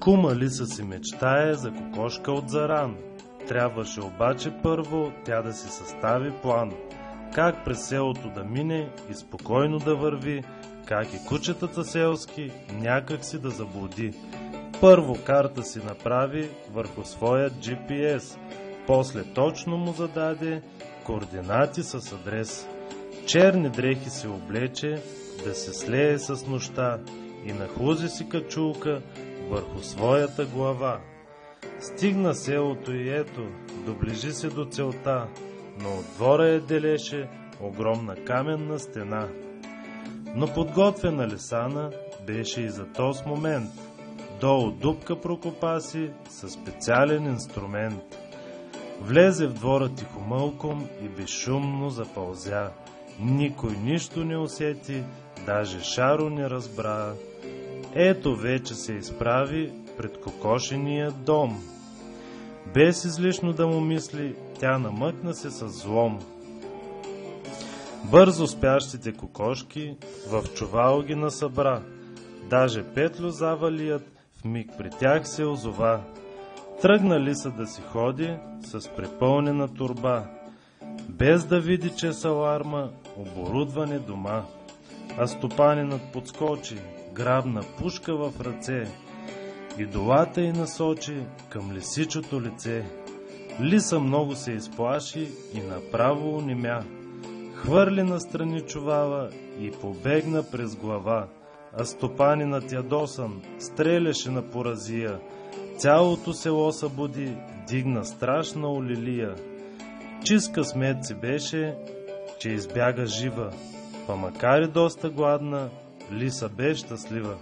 Кума Лиса си мечтае за кокошка от заран. Трябваше обаче първо тя да си състави план. Как през селото да мине и спокойно да върви, как и кучетата селски някак си да заблуди. Първо карта си направи върху своя GPS, после точно му зададе координати с адрес. Черни дрехи се облече, да се слее с нощта и нахлузи си качулка върху своята глава. Стигна селото и ето, доближи се до целта, но от двора я делеше огромна каменна стена. Но подготвена Лисана беше и за този момент. Долу дупка прокопа си със специален инструмент. Влезе в двора тихомълком и безшумно запълзя. Никой нищо не усети, даже Шаро не разбра. Ето вече се изправи пред кокошения дом. Без излишно да му мисли, тя намъкна се с злом. Бързо спящите кокошки в чувал ги насъбра. Даже петлю завалият в миг при тях се озова. Тръгнали са да си ходи с препълнена турба, без да види, че с аларма оборудване дома. А стопанинът подскочи, грабна пушка в ръце и долата й насочи към лисичото лице. Лиса много се изплаши и направо онемя. Хвърли настрани чувала и побегна през глава, а стопанинът ядосан стреляше на поразия. Цялото село събуди, дигна страшна олилия. Чиска смет си беше, че избяга жива, па макар и доста гладна, Лиса бе щастлива.